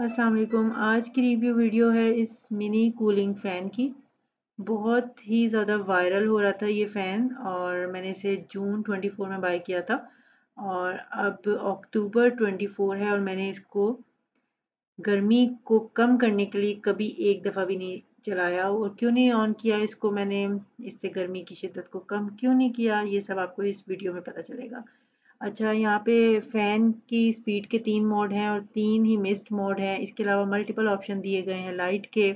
अस्सलाम वालेकुम आज की रिव्यू वीडियो है इस मिनी कूलिंग फ़ैन की। बहुत ही ज़्यादा वायरल हो रहा था ये फ़ैन और मैंने इसे जून 24 में बाय किया था और अब अक्टूबर 24 है और मैंने इसको गर्मी को कम करने के लिए कभी एक दफ़ा भी नहीं चलाया और क्यों नहीं ऑन किया इसको मैंने? इससे गर्मी की शिद्दत को कम क्यों नहीं किया? ये सब आपको इस वीडियो में पता चलेगा। अच्छा यहाँ पे फ़ैन की स्पीड के तीन मोड हैं और तीन ही मिस्ड मोड हैं। इसके अलावा मल्टीपल ऑप्शन दिए गए हैं लाइट के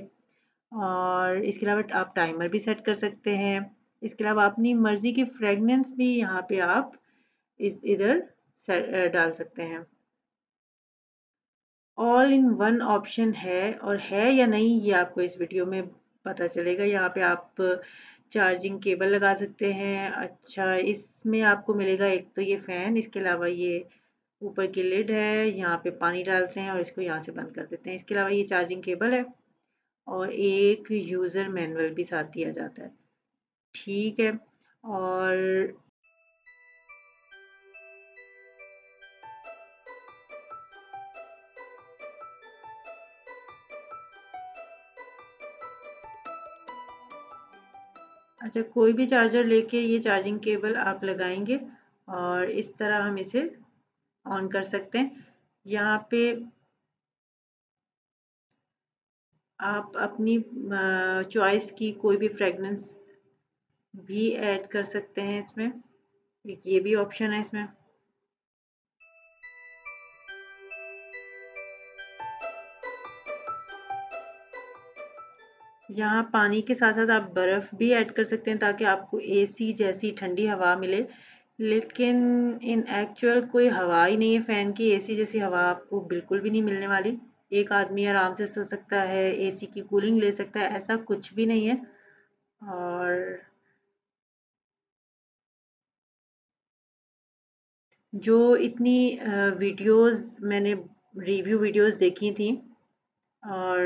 और इसके अलावा आप टाइमर भी सेट कर सकते हैं। इसके अलावा अपनी मर्ज़ी की फ्रेगनेंस भी यहाँ पे आप इस, इधर डाल सकते हैं। ऑल इन वन ऑप्शन है और है या नहीं, ये आपको इस वीडियो में पता चलेगा। यहाँ पे आप चार्जिंग केबल लगा सकते हैं। अच्छा इसमें आपको मिलेगा एक तो ये फ़ैन, इसके अलावा ये ऊपर की लिड है, यहाँ पे पानी डालते हैं और इसको यहाँ से बंद कर देते हैं। इसके अलावा ये चार्जिंग केबल है और एक यूज़र मैनुअल भी साथ दिया जाता है। ठीक है, और अच्छा कोई भी चार्जर लेके ये चार्जिंग केबल आप लगाएँगे और इस तरह हम इसे ऑन कर सकते हैं। यहाँ पे आप अपनी चॉइस की कोई भी फ्रेगनेंस भी ऐड कर सकते हैं इसमें। एक ये भी ऑप्शन है इसमें। यहाँ पानी के साथ साथ आप बर्फ़ भी ऐड कर सकते हैं ताकि आपको एसी जैसी ठंडी हवा मिले। लेकिन इन एक्चुअल कोई हवा ही नहीं है फ़ैन की। एसी जैसी हवा आपको बिल्कुल भी नहीं मिलने वाली। एक आदमी आराम से सो सकता है एसी की कूलिंग ले सकता है, ऐसा कुछ भी नहीं है। और जो इतनी वीडियोस मैंने रिव्यू वीडियोस देखी थी और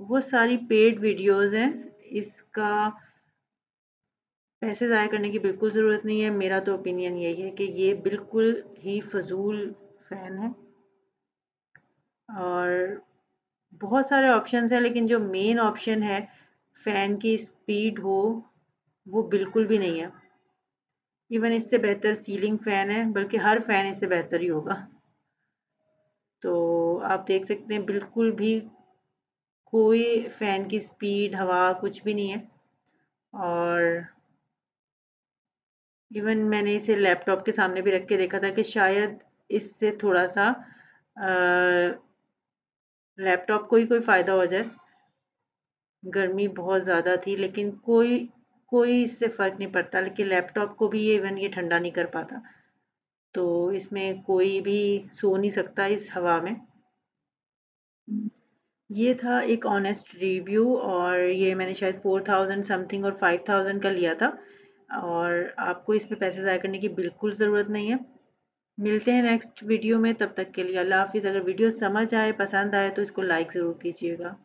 वो सारी पेड वीडियोस हैं। इसका पैसे ज़ाया करने की बिल्कुल ज़रूरत नहीं है। मेरा तो ओपिनियन यही है कि ये बिल्कुल ही फजूल फ़ैन है। और बहुत सारे ऑप्शंस हैं, लेकिन जो मेन ऑप्शन है फ़ैन की स्पीड हो, वो बिल्कुल भी नहीं है। इवन इससे बेहतर सीलिंग फ़ैन है, बल्कि हर फ़ैन इससे बेहतर ही होगा। तो आप देख सकते हैं, बिल्कुल भी कोई फ़ैन की स्पीड, हवा, कुछ भी नहीं है। और इवन मैंने इसे लैपटॉप के सामने भी रख के देखा था कि शायद इससे थोड़ा सा लैपटॉप को ही कोई फ़ायदा हो जाए। गर्मी बहुत ज़्यादा थी, लेकिन कोई कोई इससे फ़र्क नहीं पड़ता, लेकिन लैपटॉप को भी ये इवन ये ठंडा नहीं कर पाता। तो इसमें कोई भी सो नहीं सकता इस हवा में। ये था एक ऑनेस्ट रिव्यू और ये मैंने शायद फोर थाउज़ेंड समथिंग और फाइव थाउज़ेंड का लिया था। और आपको इस पर पैसे ज़ाय करने की बिल्कुल ज़रूरत नहीं है। मिलते हैं नेक्स्ट वीडियो में, तब तक के लिए अल्लाह हाफिज़। अगर वीडियो समझ आए, पसंद आए तो इसको लाइक ज़रूर कीजिएगा।